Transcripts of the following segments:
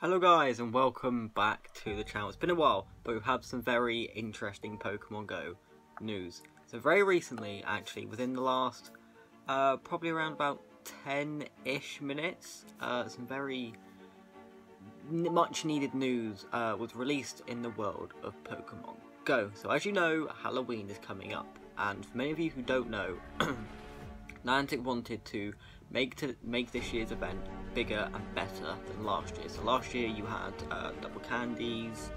Hello guys and welcome back to the channel. It's been a while, but we've had some very interesting Pokemon Go news. So very recently, actually, within the last uh, probably around about 10-ish minutes, uh, some very much needed news uh, was released in the world of Pokemon Go. So as you know, Halloween is coming up, and for many of you who don't know, Niantic wanted to make to make this year's event bigger and better than last year. So last year you had uh, double candies,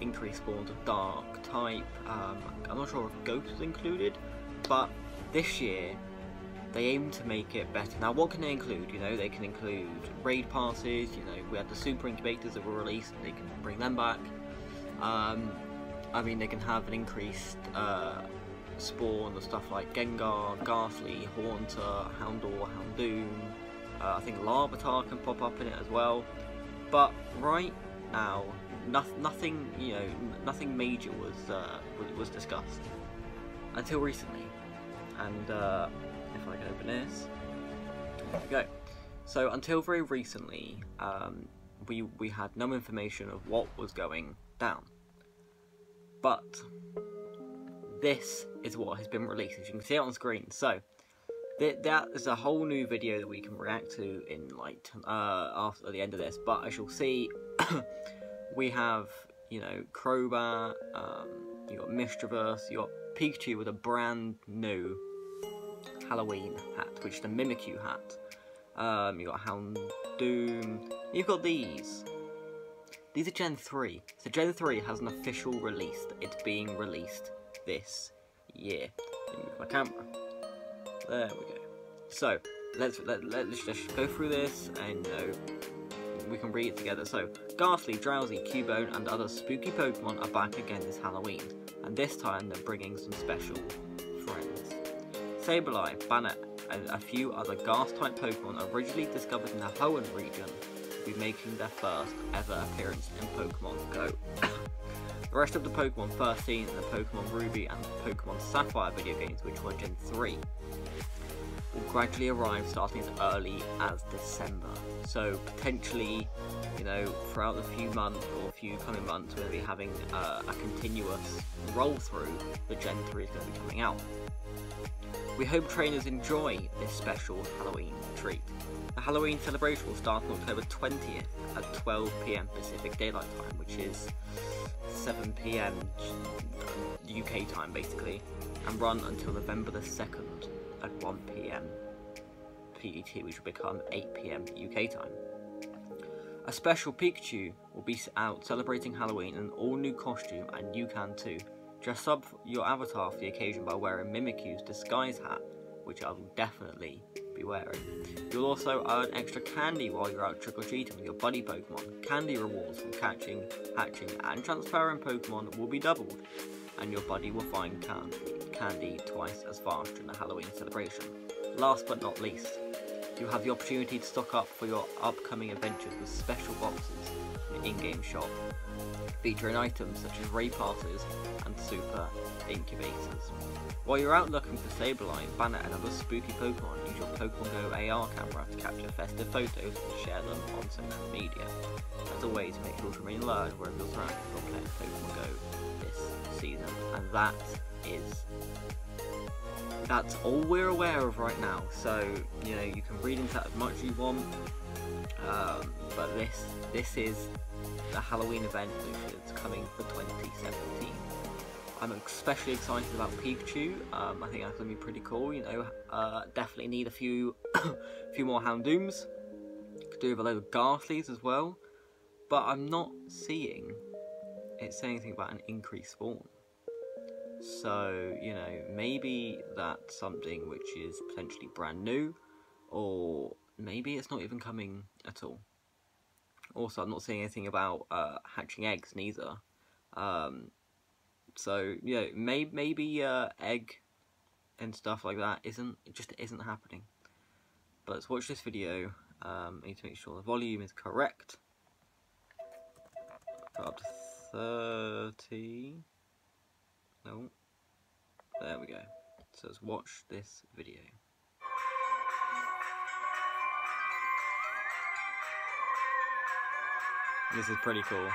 increased spawns of dark type. Um, I'm not sure if ghost was included, but this year they aim to make it better. Now, what can they include? You know, they can include raid passes. You know, we had the super incubators that were released. They can bring them back. Um, I mean, they can have an increased uh, spawn of stuff like Gengar, Gastly, Haunter, Houndour, Houndoom. Uh, I think Larvitar can pop up in it as well. But right now, no nothing, you know, nothing major was uh, was discussed until recently. And uh, if I can open this, there go. So until very recently, um, we we had no information of what was going down. But this is what has been released, as you can see on screen. So, th that is a whole new video that we can react to in like uh, after the end of this. But as you'll see, we have you know Crobat, um, you got Misdreavus, you got Pikachu with a brand new Halloween hat, which is the Mimikyu hat. Um, you got Houndoom. You've got these. These are Gen 3. So Gen 3 has an official release. It's being released this year. move my camera. There we go. So let's let, let's just go through this and know, we can read it together. So Gastly, Drowzee, Cubone, and other spooky Pokemon are back again this Halloween, and this time they're bringing some special friends. Sableye, Banette, and a few other Ghost-type Pokemon originally discovered in the Hoenn region will be making their first ever appearance in Pokemon Go. The rest of the Pokemon first seen in the Pokemon Ruby and Pokemon Sapphire video games, which were Gen 3, will gradually arrive starting as early as December. So potentially, you know, throughout the few months or a few coming months, we're going to be having uh, a continuous roll through the Gen 3 is going to be coming out. We hope trainers enjoy this special Halloween treat. The Halloween celebration will start on October 20th at 12pm Pacific Daylight Time, which is 7pm UK time basically, and run until November the 2nd at 1pm PDT, which will become 8pm UK time. A special Pikachu will be out celebrating Halloween in an all new costume, and you can too. Dress up your avatar for the occasion by wearing Mimikyu's disguise hat, which I will definitely be. You'll also earn extra candy while you're out trick-or-treating with your buddy Pokemon. Candy rewards from catching, hatching, and transferring Pokemon will be doubled, and your buddy will find can candy twice as fast during the Halloween celebration. Last but not least, you have the opportunity to stock up for your upcoming adventures with special boxes in the in-game shop, featuring items such as raid passes and super incubators. While you're out looking for Sableye, Banette and other spooky Pokemon, use your Pokemon Go AR camera to capture festive photos and share them on social media. As always, make sure to remain alert wherever you're surrounded from playing Pokemon Go this season. And that is that's all we're aware of right now. So you know you can read into that as much as you want, um, but this this is the Halloween event which is coming for 2017. I'm especially excited about Pikachu. Um, I think that's gonna be pretty cool. You know, uh, definitely need a few, few more Houndooms. Could do with a load of Gastlys as well, but I'm not seeing it say anything about an increased spawn. So, you know, maybe that's something which is potentially brand new, or maybe it's not even coming at all. Also, I'm not seeing anything about uh, hatching eggs neither. Um, so, you know, may maybe uh, egg and stuff like that isn't, it just isn't happening. But let's watch this video. Um, I need to make sure the volume is correct. Up to 30. Oh, there we go. So let's watch this video. This is pretty cool.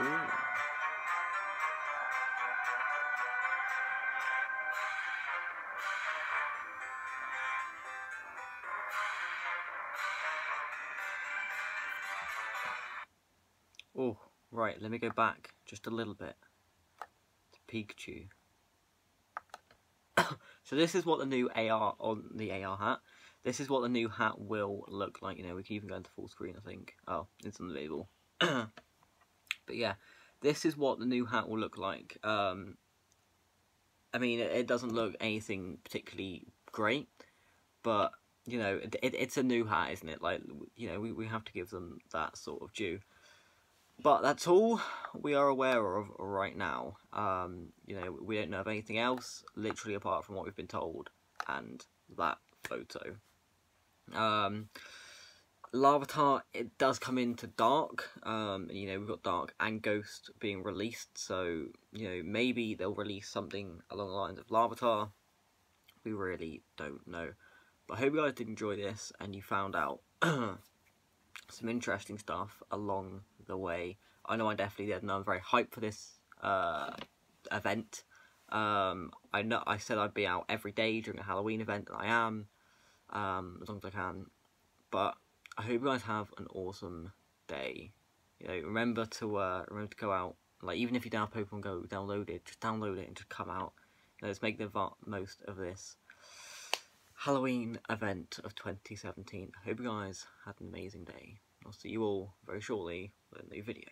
Ooh. Oh right, let me go back just a little bit to Pikachu. so this is what the new AR on the AR hat. This is what the new hat will look like. You know, we can even go into full screen. I think. Oh, it's unavailable. but yeah, this is what the new hat will look like. Um, I mean, it, it doesn't look anything particularly great, but you know, it, it's a new hat, isn't it? Like, you know, we, we have to give them that sort of due. But that's all we are aware of right now. Um, you know, we don't know of anything else, literally apart from what we've been told, and that photo. Um, Larvitar, it does come into Dark, um, you know, we've got Dark and Ghost being released, so, you know, maybe they'll release something along the lines of Larvitar. We really don't know. But I hope you guys did enjoy this, and you found out some interesting stuff along the way. I know I definitely did, and I'm very hyped for this uh, event. Um, I know I said I'd be out every day during a Halloween event, and I am, um, as long as I can. But I hope you guys have an awesome day. You know, remember to uh, remember to go out. Like even if you don't download Pokemon Go, download it. Just download it and just come out. You know, let's make the most of this Halloween event of 2017. I hope you guys had an amazing day. I'll see you all very shortly with a new video.